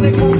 de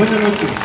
Boa noite.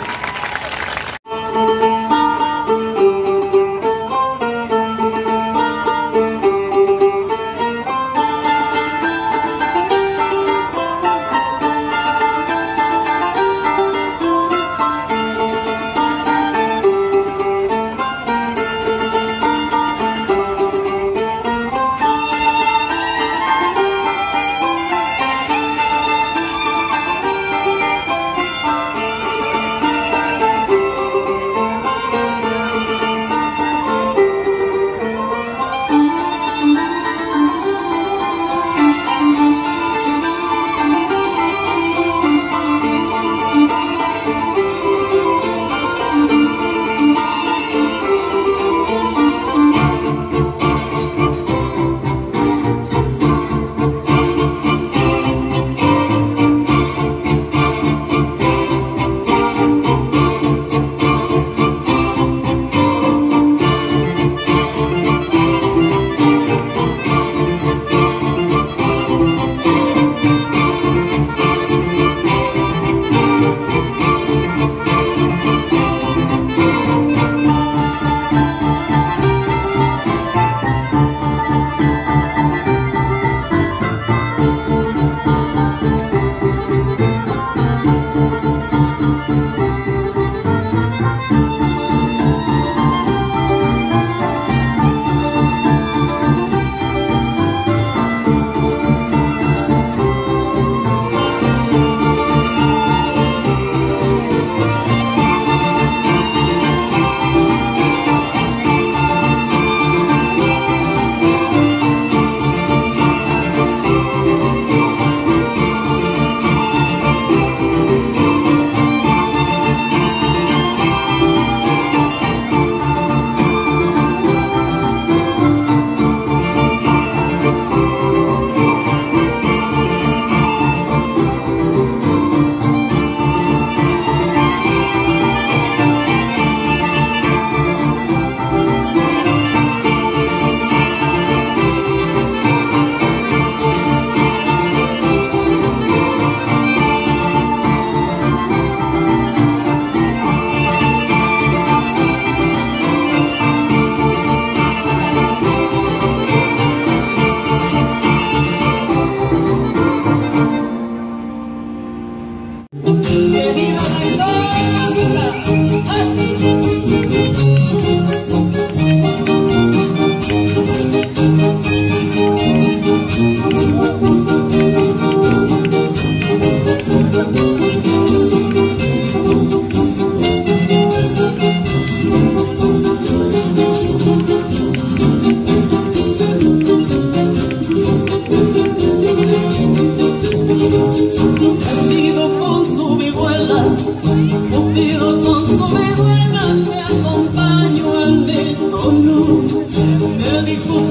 tempo.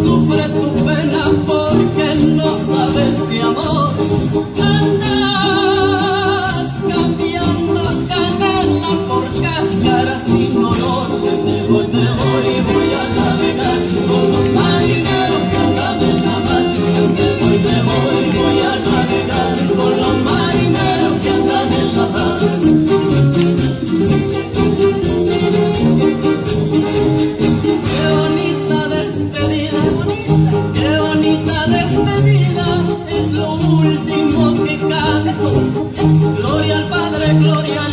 Último que canto. Gloria al Padre, gloria